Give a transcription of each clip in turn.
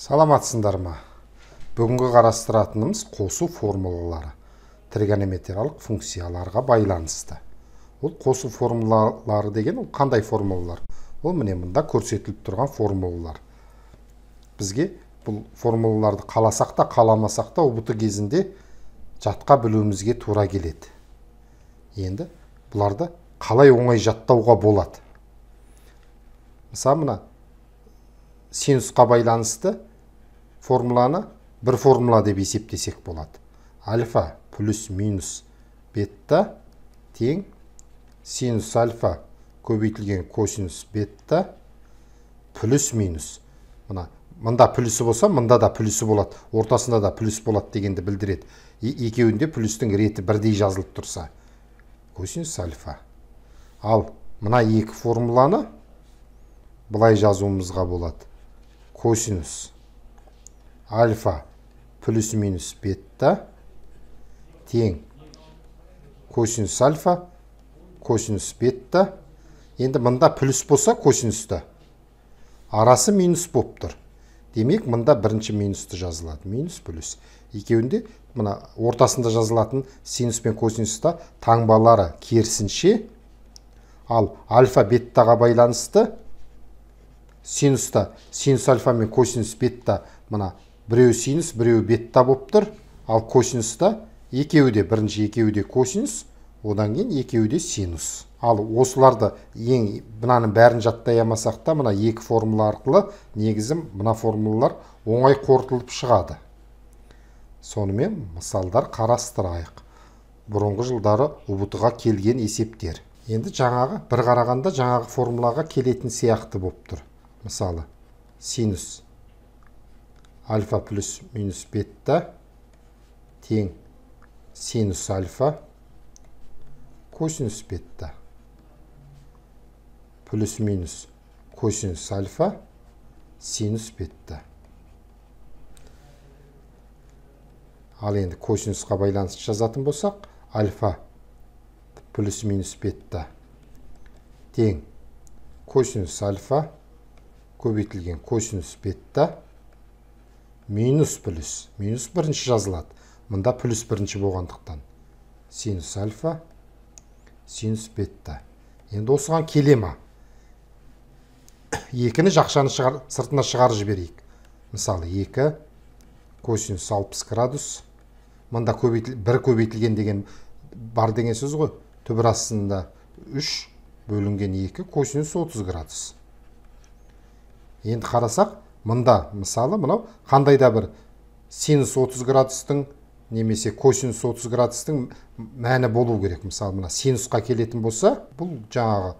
саламатсыңдар ма? Бүгінгі қарастыратынымыз қосу формулалары. Тригонометриялық функцияларға байланысты. Ол қосу формулалары деген ол қандай формулалар? Ол міне мында көрсетіліп тұрған формулалар. Бізге бұл формулаларды қаласақ та қаламасақ та ұбт кезінде жатқа білуімізге тура келеді. Енді бұларды қалай оңай жаттауға болады? Мысалы мына синусқа байланысты формуланы бір формула деп есептесек болады. Альфа плюс минус бетта тең синус альфа көбейтілген косинус бетта плюс минус. Мына мында плюсі болса мында да плюсі болады. Ортасында да плюс болады дегенді білдіреді. Екеуінде плюстің реті бірдей жазылып тұрса косинус альфа. Ал мына екі формуланы былай жазуымызға болады. Косинус альфа плюс минус бетта. Тең косинус альфа косинус бетта. Енді мында плюс болса косинуста арасы минус болып тұр демек мында бірінші минусты жазылады. Минус плюс. Екеуінде мына ортасында жазылатын синус пен косинуста таңбалары керісінше. Ал альфа беттаға байланысты синуста синус альфа мен косинус бетта мына біреу синус біреу бетта болып тұр. Ал косинуста екеуі де бірінші екеуі де косинус одан кейін екеуі де синус. Ал осыларды ең мынаның бәрін жаттай алмасақ та мына екі формула арқылы негізі мына формулалар оңай қорытылып шығады. Сонымен мысалдар қарастырайық. Бұрынғы жылдары ұбт ға келген есептер. Енді жаңағы бір қарағанда жаңағы формулаға келетін сияқты болып тұр. Мысалы синус. Альфа плюс минус бетта тең синус альфа косинус бетта плюс минус косинус альфа синус бетта. Ал енді косинусқа байланысты жазатын болсақ альфа плюс минус бетта тең косинус альфа көбейтілген косинус бетта минус плюс. Минус бірінші жазылады. Мында плюс бірінші болғандықтан. Синус альфа синус бетта. Енді осыған келе ма? Екіні жақшаны шығар, сыртына шығарып жіберейік. Мысалы екі косинус 60 градус. Мында көбейтіл, бір көбейтілген деген бар деген сөз ғой. Түбір астында 3 бөлінген 2 косинус 30 градус. Енді қарасақ мында мысалы мынау қандай да бір синус 30 градустың немесе косинус 30 градустың мәні болу керек. Мысалы мына синусқа келетін болса бұл жаңағы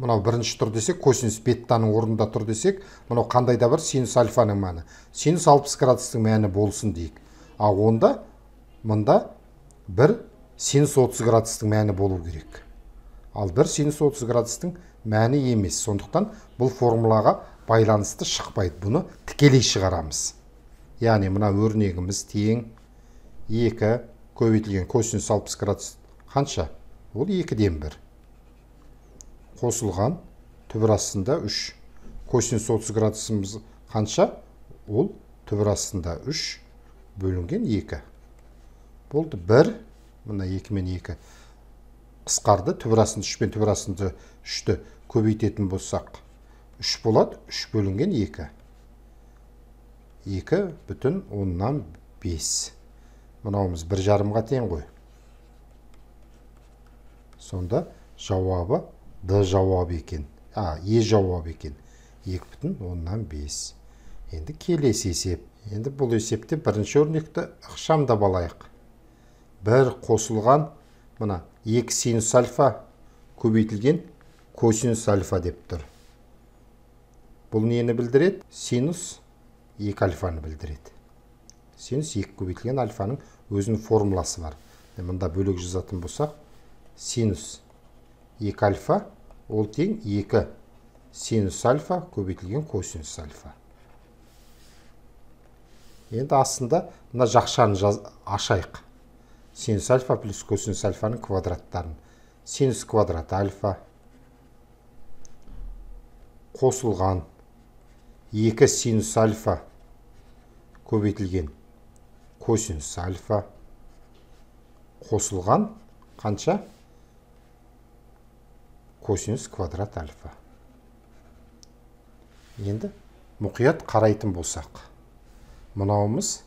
мынау бірінші тұр десек косинус беттаның орнында тұр десек мынау қандай да бір синус альфаның мәні. Синус 60 градустың мәні болсын дейік. Ал онда мында бір синус 30 градустың мәні болу керек. Ал бір синус 30 градустың мәні емес. Сондықтан бұл формулаға байланысты шықпайды. Бұны тікелей шығарамыз. Яғни мына өрнегіміз тең. Екі көбейтілген косинус 60 градус. Қанша? Ол екіден бір. Қосылған түбір астында үш. Косинус 30 градусымыз қанша? Ол түбір астында үш. Бөлінген екі. Болды бір. Мына екі мен екі. Қысқарды түбір астында үш пен түбір астында үшті көбейтетін болсақ. Үш болады үш бөлінген екі екі бүтін оннан бес мынауымыз бір жарымға тең ғой сонда жауабы д жауабы екен а е жауабы екен екі бүтін оннан бес енді келесі есеп енді бұл есепте бірінші өрнекті ықшамдап алайық бір қосылған мына екі синус альфа көбейтілген косинус альфа деп тұр бұл нені білдіреді? Синус екі альфаны білдіреді. Синус екі көбейтілген альфаның өзінің формуласы бар. Мында бөлек жазатын болсақ синус екі альфа ол тең екі синус альфа көбейтілген косинус альфа. Енді астында мына жақшаны жаз, ашайық. Синус альфа плюс косинус альфаның квадраттарын. Синус квадрат альфа. Қосылған екі синус альфа көбейтілген. Косинус альфа қосылған қанша? Косинус квадрат альфа. Енді мұқият қарайтын болсақ мынауымыз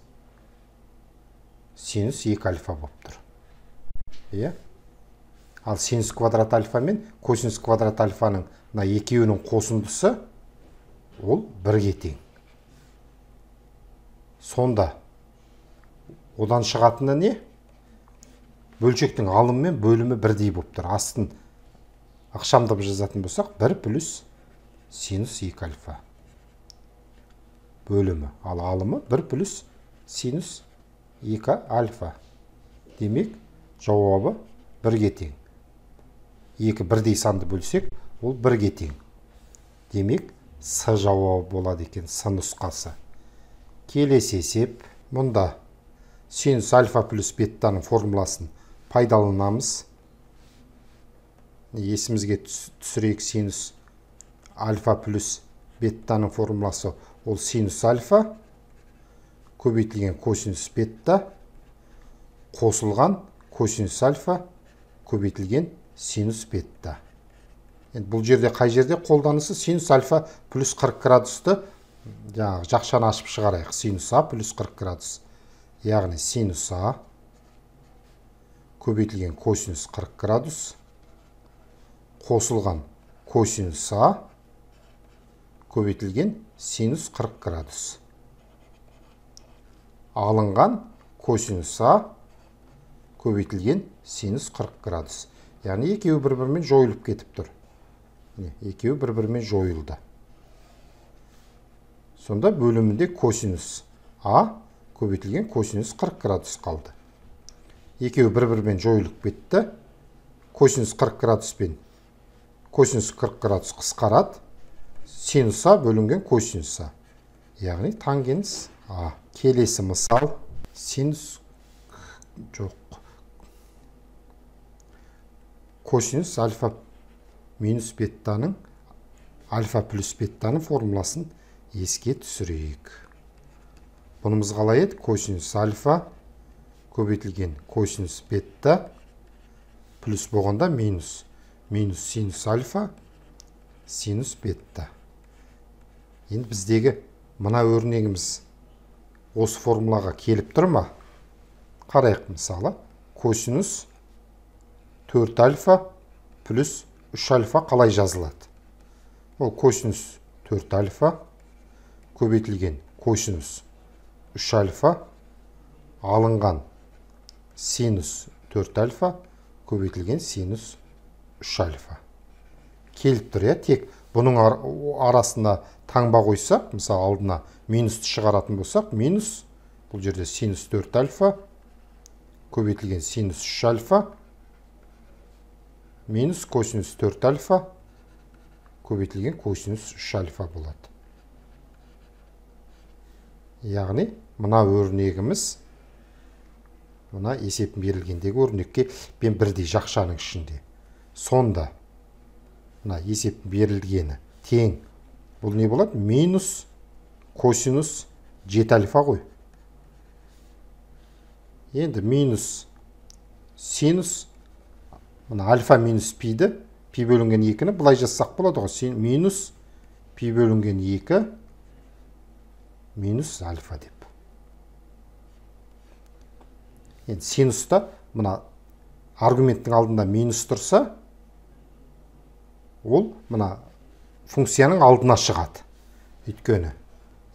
синус 2 альфа болып тұр. Иә? Ал синус квадрат альфа мен косинус квадрат альфаның мына екеуінің қосындысы ол бірге тең. Сонда одан шығатыны не? Бөлшектің алымы мен бөлімі бірдей болып тұр. Астын ықшамдап жазатын болсақ 1 плюс синус 2 альфа бөлімі. Ал алымы 1 плюс синус 2 альфа. Демек жауабы бірге тең. Екі бірдей санды бөлсек ол бірге тең. Демек с жауабы болады екен с нұсқасы. Келесі есеп мұнда. Синус альфа плюс беттаның формуласын пайдаланамыз. Есімізге түсірейік синус альфа плюс беттаның формуласы. Ол синус альфа көбейтілген косинус бетта. Қосылған косинус альфа көбейтілген синус бетта. Енді бұл жерде қай жерде? Қолданысы синус альфа плюс 40 градусты. Жаңағы жақшаны ашып шығарайық. Синус а плюс 40 градус. Яғни синус а көбейтілген косинус 40 градус. Қосылған косинус а көбейтілген синус 40 градус. Алынған косинус а көбейтілген синус 40 градус. Яғни екеуі бір бірімен жойылып кетіп тұр. Екеуі бір бірімен жойылды. Сонда бөлімінде косинус а көбейтілген косинус 40 градус қалды. Екеуі бір бірімен жойылып кетті. Косинус 40 градуспен косинус 40 градус қысқарады. Синус а бөлінген косинус а. Яғни тангенс а. Келесі мысал синус жоқ. Косинус альфа минус беттаның альфа плюс беттаның формуласын еске түсірейік. Бұнымыз қалай еді? Косинус альфа көбейтілген косинус бетта плюс болғанда минус минус синус альфа синус бетта. Енді біздегі мына өрнегіміз осы формулаға келіп тұр ма? Қарайық мысалы. Косинус 4 альфа плюс 3 альфа қалай жазылады. Ол косинус 4 альфа көбейтілген косинус 3 альфа алынған синус 4 альфа көбейтілген синус 3 альфа. Келіп тұр иә тек бұның арасына таңба қойсақ мысалы алдына минусты шығаратын болсақ минус бұл жерде синус 4 альфа көбейтілген синус 3 альфа минус косинус 4 альфа көбейтілген косинус 3 альфа болады. Яғни мына өрнегіміз мына есеп берілгендегі өрнекке пен бірдей жақшаның ішінде. Сонда мына есеп берілгені тең. Бұл не болады? Минус косинус 7 альфа ғой. Енді минус синус мына альфа минус пиді пи бөлінген екіні былай жазсақ болады ғой. Минус пи бөлінген екі минус альфа деп. Енді синуста мына аргументтің алдында минус тұрса ол мына функцияның алдына шығады. Өйткені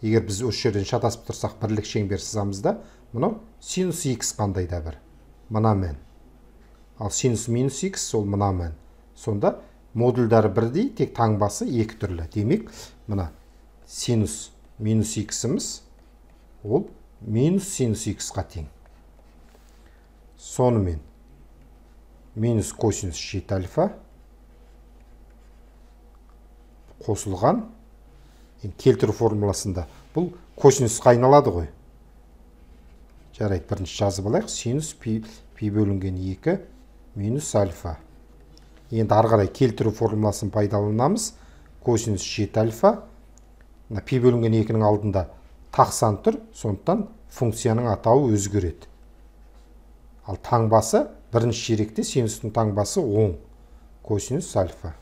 егер біз осы жерден шатасып тұрсақ бірлік шеңбер сызамыз да мынау синус х қандай да бір. Мына мән ал синус минус х ол мына мән. Сонда модульдары бірдей тек таңбасы екі түрлі. Демек мына синус минус х ол минус синус х-қа тең. Сонымен минус косинус жеті альфа қосылған. Келтіру формуласында бұл косинусқа айналады ғой. Жарайды бірінші жазып алайық. Синус пи, пи бөлінген екі минус альфа. Енді ары келтіру формуласын пайдаланамыз. Косинус жеті альфа. Мына пи бөлінген екінің алдында тақсан тұр. Сондықтан функцияның атауы өзгереді. Ал таңбасы бірінші ширекте синустың таңбасы оң. Косинус альфа.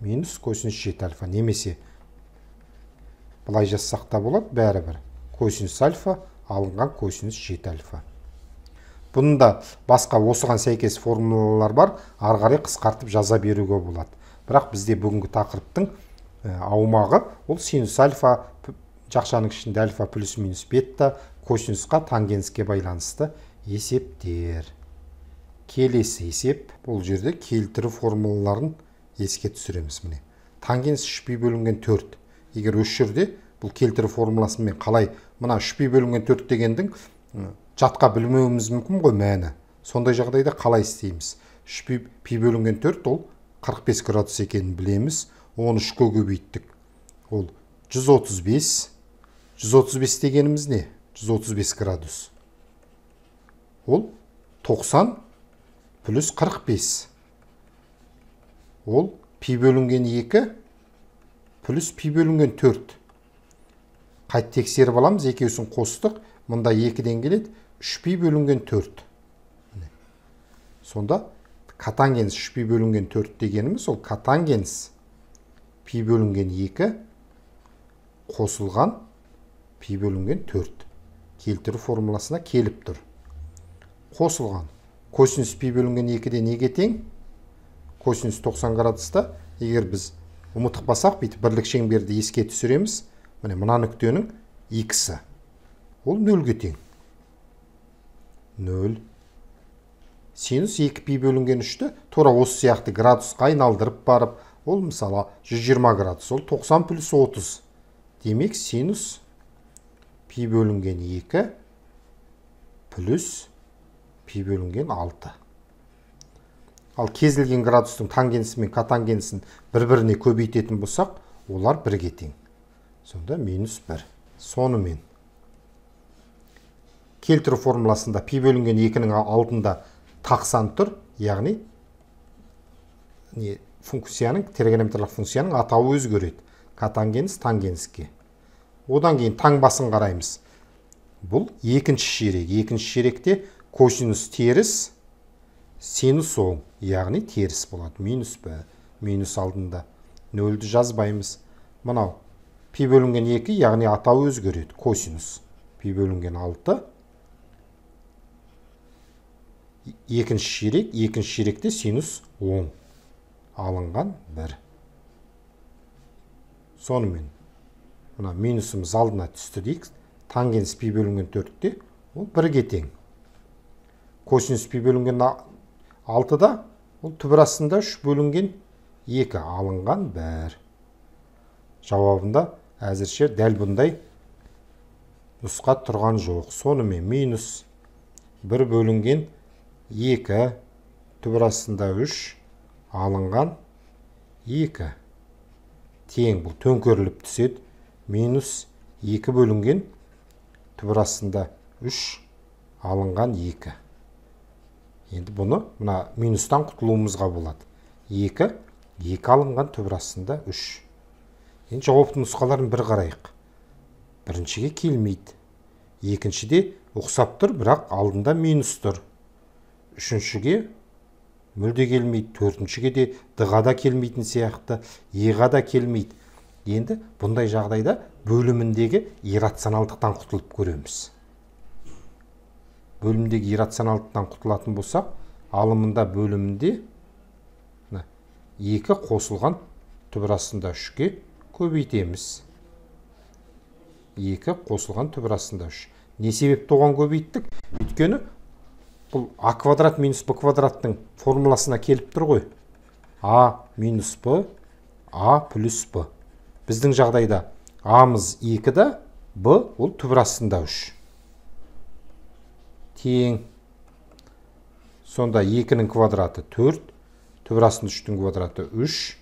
Минус косинус жеті альфа. Немесе былай жазсақ та болады бәрібір. Косинус альфа алынған косинус жеті альфа. Бұның да басқа осыған сәйкес формулалар бар. Ары қарай қысқартып жаза беруге болады. Бірақ бізде бүгінгі тақырыптың аумағы ол синус альфа жақшаның ішінде альфа плюс минус бетта косинусқа тангенске байланысты есептер. Келесі есеп бұл жерде келтіру формулаларын еске түсіреміз міне. Тангенс үш пи бөлінген төрт. Егер осы жерде бұл келтіру формуласын мен қалай мына үш пи бөлінген төрт дегендің жатқа білмеуіміз мүмкін ғой мәні. Сондай жағдайда қалай істейміз? Үш пи, бөлінген төрт ол 45 градус екенін білеміз оны үшке көбейттік. Ол 135 135 дегеніміз не? 135 градус. Ол 90 плюс 45 ол пи бөлінген 2 плюс пи бөлінген 4 қайта тексеріп аламыз екеусін қостық мұнда екіден келеді үш пи бөлінген төрт сонда катангенс үш пи бөлінген төрт дегеніміз ол катангенс пи бөлінген екі қосылған пи бөлінген төрт келтіру формуласына келіп тұр қосылған косинус пи бөлінген екіде неге тең косинус 90 градуста егер біз ұмытпасақ бүйтіп бірлік шеңберді еске түсіреміз міне мына нүктенің иксі ол нөлге тең нөл. Синус екі пи бөлінген үшті тура осы сияқты градусқа айналдырып барып ол мысалы 120 градус ол 90 плюс 30 демек синус пи бөлінген 2 плюс пи бөлінген 6 ал кез келген градустың тангенсі мен котангенсін бір біріне көбейтетін болсақ олар бірге тең. Сонда минус 1 сонымен келтіру формуласында пи бөлінген екінің алдында тақсан тұр яғни не функцияның тригонометриялық функцияның атауы өзгереді. Котангенс тангенске. Одан кейін таңбасын қараймыз. Бұл екінші ширек. Екінші ширекте косинус теріс синус оң яғни теріс болады. Минус б минус алдында. Нөлді жазбаймыз. Мынау пи бөлінген екі яғни атауы өзгереді. Косинус пи бөлінген алты екінші ширек екінші ширекте синус оң алынған бір. Сонымен мына минусымыз алдына түсті дейік. Тангенс пи бөлінген төртте ол бірге тең. Косинус пи бөлінген алтыда ол түбір астында үш бөлінген екі. Алынған бір. Жауабында әзірше дәл бұндай нұсқа тұрған жоқ. Сонымен минус бір бөлінген екі түбір астында үш алынған екі. Тең бұл төңкеріліп түседі. Минус екі бөлінген түбір астында үш алынған екі. Енді бұны мына минустан құтылуымызға болады. Екі екі алынған түбір астында үш. Енді жауаптың нұсқаларын бір қарайық. Біріншіге келмейді. Екіншіде ұқсап тұр бірақ алдында минус тұр. Үшіншіге мүлде келмейді төртіншіге де дға да келмейтін сияқты еға да келмейді. Енді бұндай жағдайда бөліміндегі иррационалдықтан құтылып көреміз. Бөлімдегі иррационалдықтан құтылатын болсақ алымында бөлімінде екі қосылған түбір астында үшке көбейтеміз. Екі қосылған түбір астында үш. Не себепті оған көбейттік? Өйткені бұл а квадрат минус б квадраттың формуласына келіп тұр ғой. А минус б а плюс б. Біздің жағдайда амыз екі да б ол түбір астында үш. Тең. Сонда екінің квадраты төрт түбір астында үштің квадраты үш.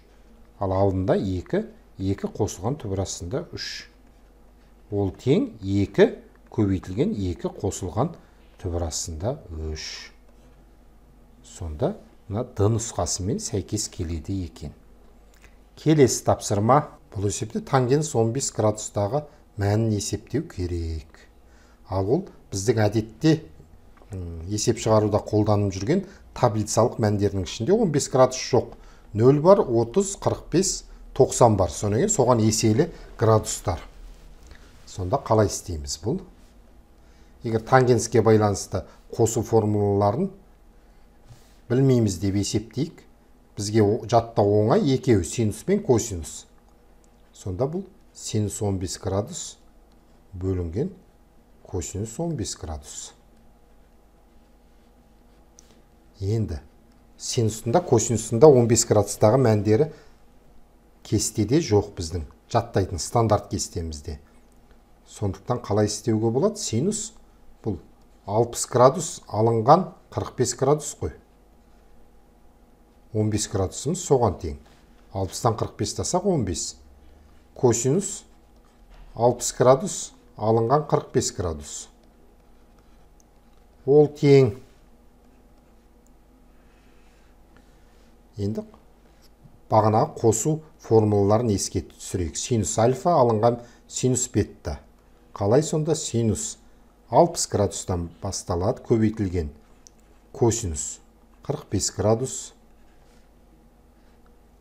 Ал алдында екі екі қосылған түбір астында үш. Ол тең екі көбейтілген екі қосылған түбір астында үш. Сонда мына д нұсқасымен сәйкес келеді екен. Келесі тапсырма. Бұл есепте тангенс 15 градустағы мәнін есептеу керек. Ал ол біздің әдетте есеп шығаруда қолданып жүрген таблицалық мәндердің ішінде 15 градус жоқ. 0 бар 30 45 90 бар. Содан соған еселі градустар. Сонда қалай істейміз бұл? Егер тангенске байланысты қосу формулаларын білмейміз деп есептейік. Бізге жаттау оңай екеуі синус пен косинус. Сонда бұл синус 15 градус бөлінген косинус 15 градус. Енді синустың косинустың 15 градустағы мәндері кестеде жоқ біздің. Жаттайтын стандарт кестемізде. Сондықтан қалай істеуге болады? Синус бұл 60 градус алынған 45 градус қой. 15 градусымыз соған тең. 60-тан 45 тасақ 15 косинус 60 градус алынған 45 градус. Ол тең. Енді бағанағы қосу формулаларын еске түсірейік. Синус альфа алынған синус бетта. Қалай сонда? Синус 60 градустан басталады көбейтілген. Косинус 45 градус.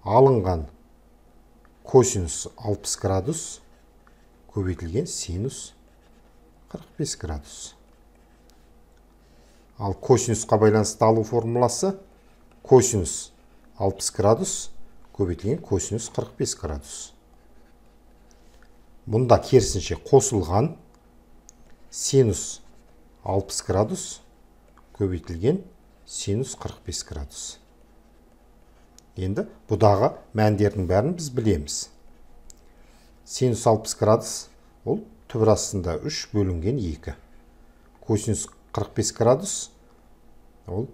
Алынған косинус 60 градус. Көбейтілген синус 45 градус. Ал косинусқа байланысты алу формуласы косинус 60 градус көбейтілген косинус 45 градус. Мұнда керісінше қосылған синус 60 градус көбейтілген синус 45 градус. Енді бұдағы мәндердің бәрін біз білеміз. Синус 60 градус ол түбір астында 3 бөлінген 2 косинус 45 градус ол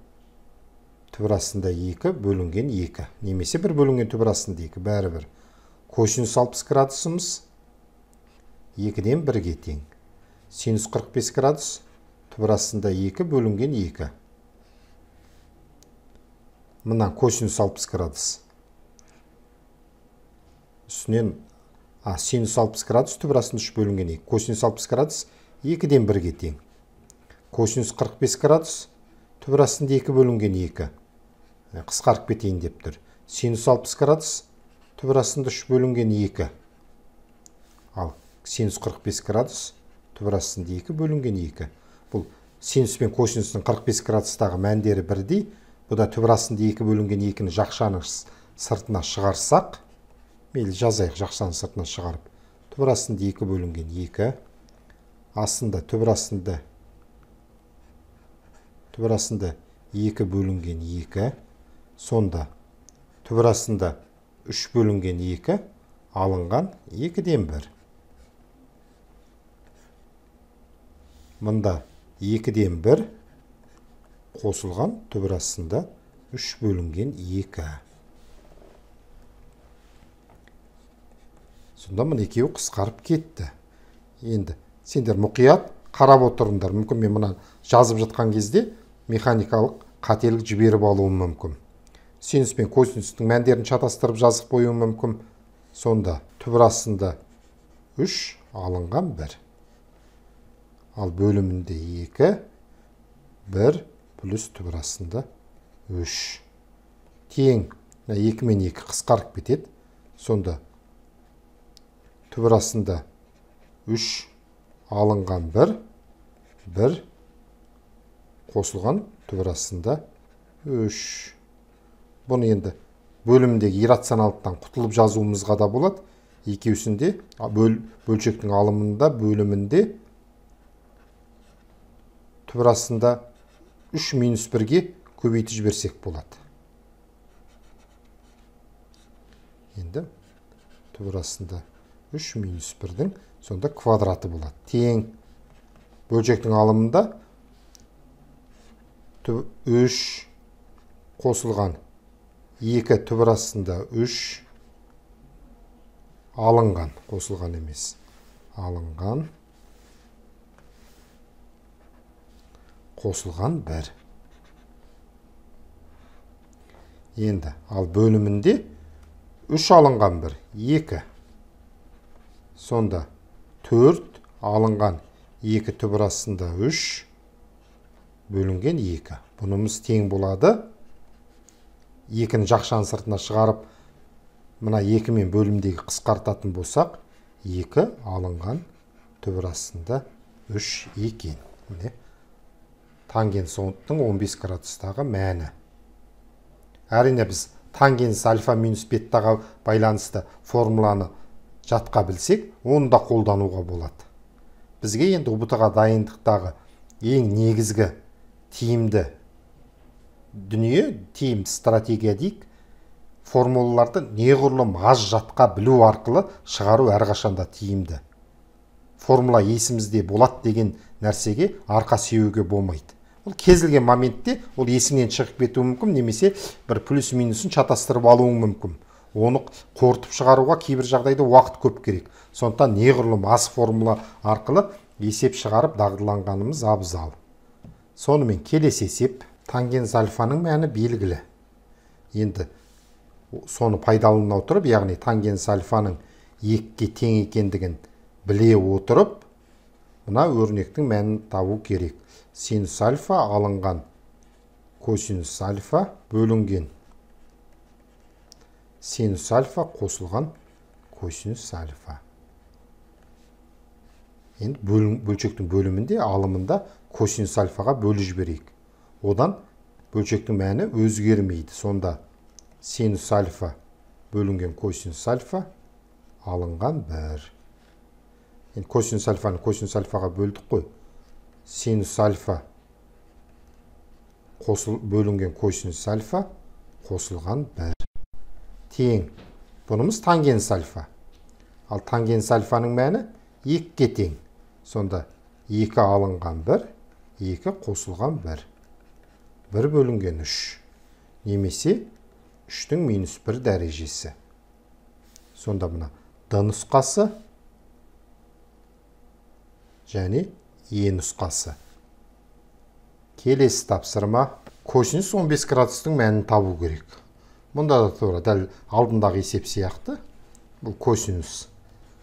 түбір астында 2 бөлінген 2 немесе 1 бөлінген түбір астында 2 бәрібір. Косинус 60 градусымыз 2-ден 1-ге тең. Синус 45 градус түбір астында 2 бөлінген 2 мына косинус 60 градус. Үстінен а синус 60 градус түбір астында үш бөлінген екі. Косинус 60 градус екіден бірге тең. Косинус 45 градус түбір астында екі бөлінген екі. Қысқарып кетейін деп тұр. Синус 60 градус түбір астында үш бөлінген екі. Ал синус 45 градус түбір астында екі бөлінген екі. Бұл синус пен косинустың 45 градустағы мәндері бірдей. Бұда түбір астында екі бөлінген екіні жақшаның сыртына шығарсақ мейлі жазайық жақшаның сыртына шығарып. Түбір астында екі бөлінген екі. Астында түбір астында түбір астында екі бөлінген екі. Сонда түбір астында үш бөлінген екі. Алынған екіден бір. Мында екіден бір қосылған түбір астында үш бөлінген екі. Сонда мына екеуі қысқарып кетті. Енді сендер мұқият қарап отырыңдар. Мүмкін мен мына жазып жатқан кезде механикалық қателік жіберіп алуым мүмкін. Синус пен косинустың мәндерін шатастырып жазып қоюым мүмкін. Сонда түбір астында үш алынған бір. Ал бөлімінде екі бір плюс түбір астында үш. Тең. Екі мен екі қысқарып кетеді. Сонда түбір астында үш алынған бір бір қосылған түбір астында үш. Бұны енді бөлімдегі иррационалдықтан құтылып жазуымызға да болады. Екеусінде бөл, бөлшектің алымында бөлімінде түбір астында үш минус бірге көбейтіп жіберсек болады. Енді түбір астында үш минус бірдің сонда квадраты болады. Тең. Бөлшектің алымында үш қосылған. Екі түбір астында үш алынған. Қосылған емес. Алынған. Қосылған бір енді ал бөлімінде үш алынған бір екі. Сонда төрт алынған екі түбір астында үш бөлінген екі. Бұнымыз тең болады. Екіні жақшаның сыртына шығарып мына екімен бөлімдегі қысқартатын болсақ екі алынған түбір астында үш екен. Міне. Тангенс 15 градустағы мәні әрине біз тангенс альфа минус беттаға байланысты формуланы жатқа білсек оны да қолдануға болады бізге енді ұбт ға дайындықтағы ең негізгі тиімді дүние тиімді стратегия дейік формулаларды неғұрлым аз жатқа білу арқылы шығару әрқашанда тиімді формула есімізде болады деген нәрсеге арқа сүйеуге болмайды ол кез келген моментте ол есіңнен шығып кетуі мүмкін немесе бір плюс минусын шатастырып алуың мүмкін. Оны қорытып шығаруға кейбір жағдайда уақыт көп керек. Сондықтан неғұрлым аз формула арқылы есеп шығарып дағдыланғанымыз абзал. Сонымен келесі есеп тангенс альфаның мәні белгілі. Енді соны пайдалана отырып яғни тангенс альфаның екіге тең екендігін біле отырып мына өрнектің мәнін табу керек. Синус альфа алынған. Косинус альфа бөлінген. Синус альфа қосылған косинус альфа енді бөлшектің бөлімінде алымында косинус альфаға бөліп жіберейік. Одан бөлшектің мәні өзгермейді. Сонда синус альфа бөлінген косинус альфа алынған бір енді косинус альфаны косинус альфаға бөлдік қой. Синус альфа қосыл бөлінген косинус альфа қосылған бір тең. Бұнымыз тангенс альфа ал тангенс альфаның мәні екіге тең. Сонда екі алынған бір екі қосылған бір. Бір бөлінген үш. Немесе үштің минус бір дәрежесі. Сонда мына д нұсқасы және е нұсқасы. Келесі тапсырма косинус 15 градустың мәнін табу керек мұнда да тура дәл алдындағы есеп сияқты. Бұл косинус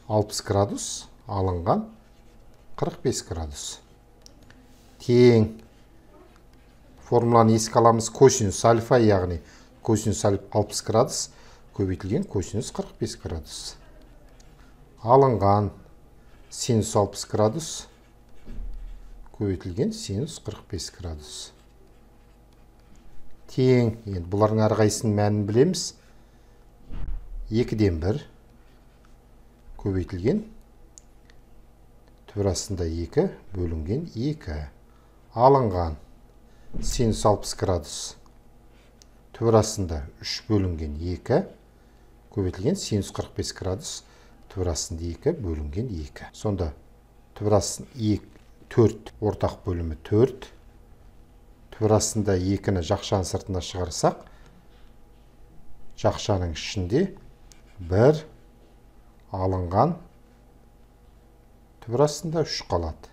60 градус алынған 45 градус. Тең. Формуланы еске аламыз. Косинус альфа яғни косинус 60 градус көбейтілген косинус 45 градус. Алынған синус 60 градус көбейтілген синус 45 градус. Тең енді бұлардың әрқайсысының мәнін білеміз. Екіден бір көбейтілген түбір астында екі бөлінген екі. Алынған синус 60 градус. Түбір астында үш бөлінген екі. Көбейтілген синус 45 градус. Түбір астында екі бөлінген екі. Сонда түбір астында төрт ортақ бөлімі төрт. Түбір астында екіні жақшаның сыртына шығарсақ жақшаның ішінде бір алынған. Түбір астында үш қалады.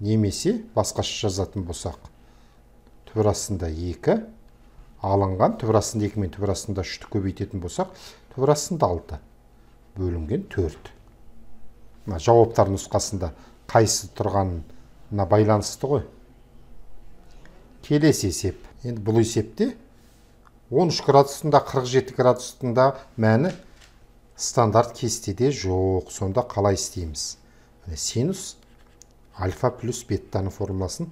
Немесе басқаша жазатын болсақ түбір астында екі алынған. Түбір астында екі мен түбір астында үшті көбейтетін болсақ түбір астында алты бөлінген төрт. Мына жауаптар нұсқасында қайсы тұрғанына байланысты ғой. Келесі есеп. Енді бұл есепте 13 градустың 47 градустың да мәні стандарт кестеде жоқ. Сонда қалай істейміз? Синус альфа плюс беттаның формуласын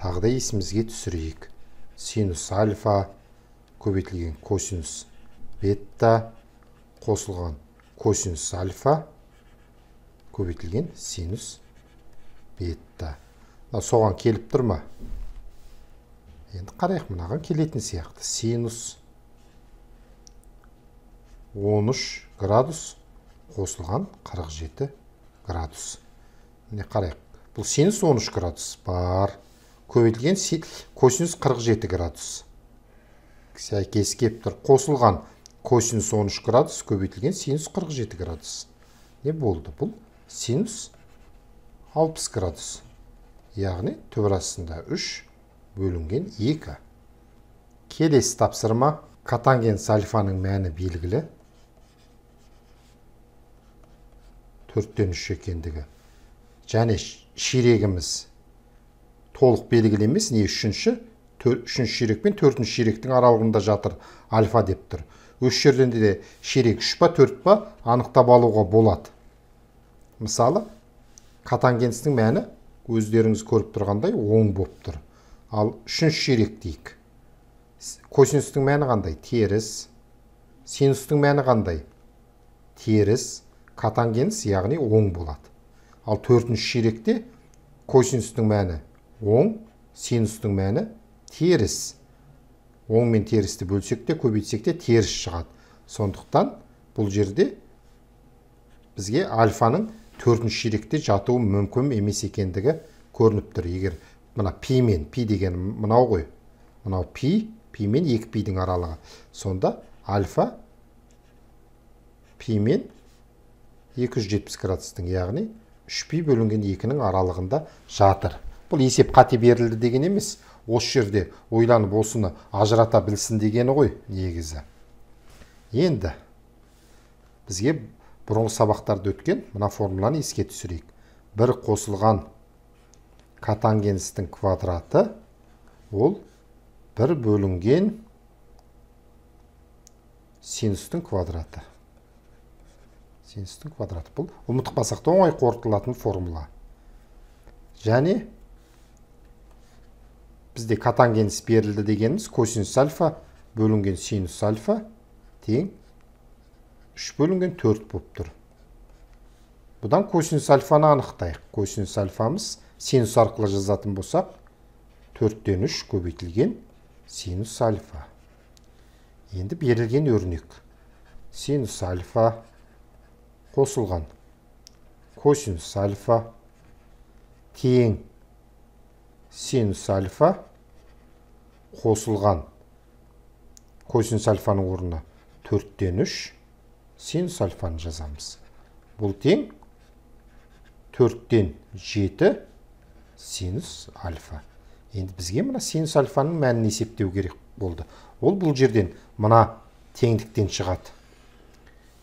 тағы да есімізге түсірейік. Синус альфа көбейтілген косинус бетта қосылған косинус альфа көбейтілген синус бетта соған келіп тұр ма? Енді қарайық мынаған келетін сияқты. Синус 13 градус қосылған 47 градус. Міне қарайық. Бұл синус 13 градус бар. Көбейтілген косинус 47 градус. Сәйкес келіп тұр. Қосылған косинус 13 градус көбейтілген синус 47 градус. Не болды бұл? Синус 60 градус. Яғни түбір астында 3 бөлінген 2 келесі тапсырма котангенс альфаның мәні белгілі. Төрттен үш екендігі. Және ширегіміз толық белгілі емес не үшінші үшінші ширек пен төртінші ширектің аралығында жатыр альфа деп тұр. Осы жерден де ширек үш па төрт па анықтап алуға болады. Мысалы катангенстің мәні өздеріңіз көріп тұрғандай оң болып тұр. Ал үшінші ширек дейік. Косинустың мәні қандай? Теріс. Синустың мәні қандай? Теріс. Катангенс яғни оң болады. Ал төртінші ширекте косинустың мәні оң синустың мәні теріс. Оң мен терісті бөлсек те көбейтсек те теріс шығады. Сондықтан бұл жерде бізге альфаның төртінші ширекте жатуы мүмкін емес екендігі көрініп тұр. Егер мына пи мен пи деген мынау ғой. Мынау пи пи мен екі пидің аралығы. Сонда альфа пи мен 270 градустың яғни 3 пи бөлінген екінің аралығында жатыр. Бұл есеп қате берілді деген емес. Осы жерде ойланып осыны ажырата білсін дегені ғой негізі. Енді бізге бұрынғы сабақтарда өткен мына формуланы еске түсірейік. Бір қосылған катангенстің квадраты ол бір бөлінген синустың квадраты. Синустың квадраты бұл ұмытпасақ та оңай қорытылатын формула. Және бізде катангенс берілді дегеніміз косинус альфа бөлінген синус альфа тең үш бөлінген төрт болып тұр бұдан косинус альфаны анықтайық. Косинус альфамыз синус арқылы жазатын болсақ төрттен үш көбейтілген синус альфа. Енді берілген өрнек. Синус альфа қосылған. Косинус альфа тең. Синус альфа қосылған. Косинус альфаның орнына төрттен үш синус альфаны жазамыз. Бұл тең төрттен жеті синус альфа. Енді бізге мына синус альфаның мәнін есептеу керек болды. Ол бұл жерден мына теңдіктен шығады.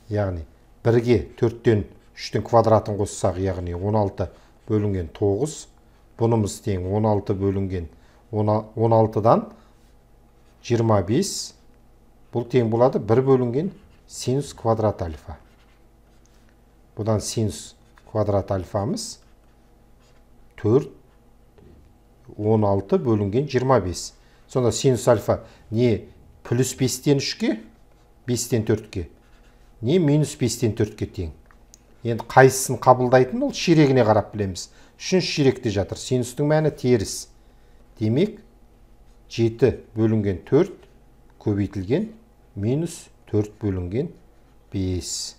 Яғни бірге төрттен үштің квадратын қоссақ яғни 16 бөлінген 9 бұнымыз тең 16 бөлінген 16-дан 25 бұл тең болады 1 бөлінген синус квадрат альфа бұдан синус квадрат альфамыз 4 16 бөлінген 25 сонда синус альфа не плюс 5-тен 3-ке 5-тен 4-ке не минус 5-тен 4-ке тең енді қайсысын қабылдайтын ол ширегіне қарап білеміз үшінші ширекте жатыр синустың мәні теріс демек жеті бөлінген төрт көбейтілген минус төрт бөлінген бес.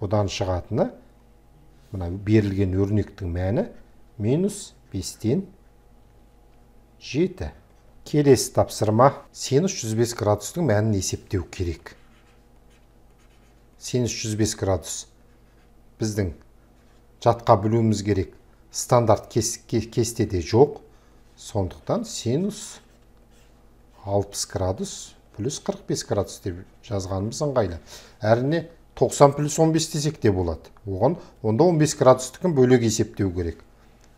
Бұдан шығатыны мына берілген өрнектің мәні минус бестен жеті. Келесі тапсырма. Синус 105 градустың мәнін есептеу керек. Синус 105 градус. Біздің жатқа білуіміз керек. Стандарт кестеде жоқ. Сондықтан синус 60 градус плюс 45 градус деп жазғанымыз ыңғайлы. Әрине 90 плюс 15 десек те болады. Оған онда 15 градустікін бөлек есептеу керек.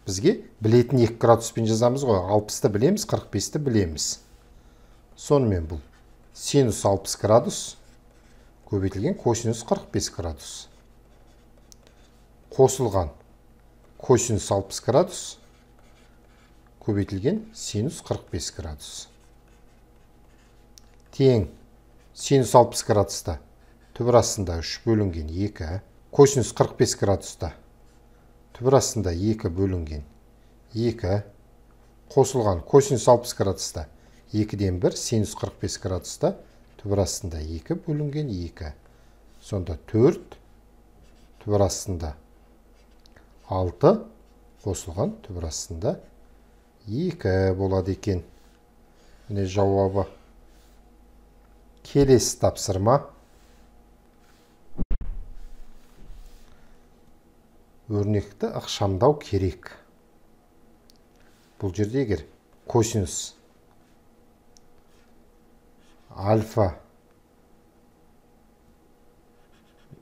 Бізге білетін 2 градуспен жазамыз ғой. 60-ты білеміз 45-ті білеміз. Сонымен бұл. Синус 60 градус көбейтілген косинус 45 градус. Қосылған косинус 60 градус көбейтілген синус 45 градус. Тең. Синус 60 градуста. Түбір астында 3 бөлінген 2 косинус 45 градуста. Түбір астында 2 бөлінген 2 қосылған косинус 60 градуста 2-ден 1 синус 45 градуста. Түбір астында 2 бөлінген 2 сонда 4 түбір астында 6 қосылған түбір астында екі болады екен. Міне жауабы. Келесі тапсырма өрнекті ықшамдау керек бұл жерде егер косинус альфа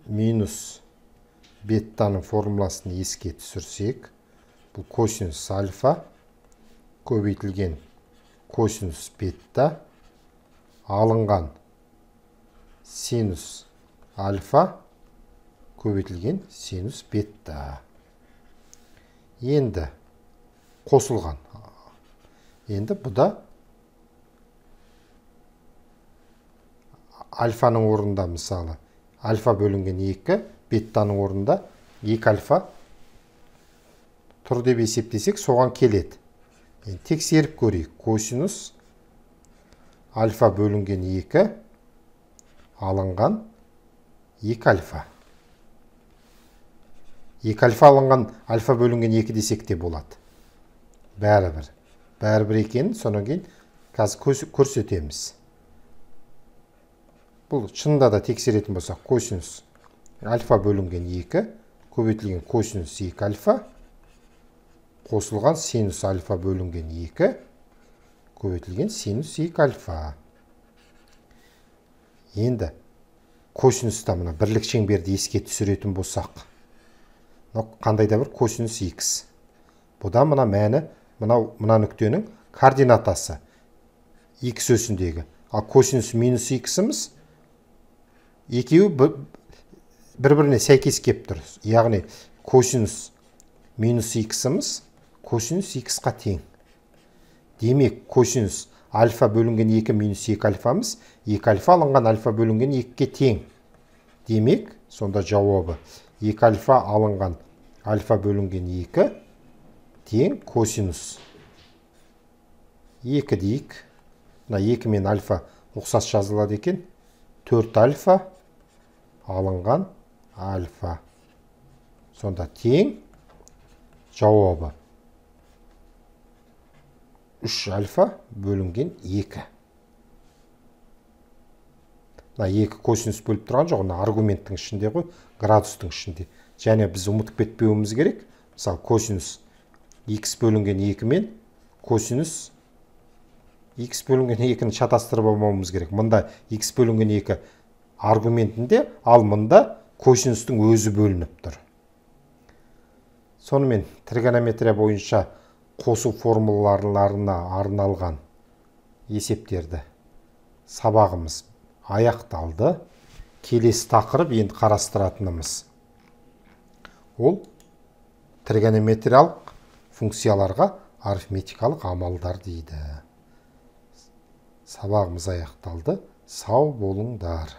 минус беттаның формуласын еске түсірсек бұл косинус альфа көбейтілген косинус бетта алынған синус альфа көбейтілген синус бетта. Енді қосылған. Енді бұда альфаның орнында мысалы. Альфа бөлінген 2 беттаның орнында 2 альфа тұр деп есептесек соған келеді. Енді тексеріп көрейік. Косинус альфа бөлінген 2 алынған 2 альфа. 2 альфа алынған альфа бөлінген 2 десек те болады. Бәрібір. Бәрібір екенін содан кейін қазір көрсетеміз. Бұл шынында да тексеретін болсақ косинус альфа бөлінген 2 көбейтілген косинус 2 альфа қосылған синус альфа бөлінген 2 көбейтілген синус 2 альфа. Енді косинуста мына бірлік шеңберді еске түсіретін болсақ қандай да бір косинус x бұдан мына мәні мынау мына нүктенің координатасы x өсіндегі. Ал косинус минус x'іміз екеуі бір біріне сәйкес кеп тұр. Яғни косинус минус иксіміз косинус иксқа тең. Демек косинус альфа бөлінген 2 минус 2 альфамыз 2 альфа алынған альфа бөлінген 2-ке тең. Демек сонда жауабы 2 альфа алынған альфа бөлінген 2 тең косинус. 2 дейік. Мына 2 мен альфа ұқсас жазылады екен. 4 альфа алынған альфа. Сонда тең жауабы. 3 альфа бөлінген 2 мына екі косинус бөліп тұрған жоқ мына аргументтің ішінде ғой градустың ішінде. Және біз ұмытып кетпеуіміз керек. Мысалы косинус x бөлінген 2 мен косинус x бөлінген 2-ні шатастырып алмауымыз керек. Мында x бөлінген 2 аргументінде ал мында косинустың өзі бөлініп тұр. Сонымен тригонометрия бойынша қосу формулаларына арналған есептерді сабағымыз аяқталды. Келесі тақырып енді қарастыратынымыз. Ол тригонометриялық функцияларға арифметикалық амалдар дейді. Сабағымыз аяқталды. Сау болыңдар.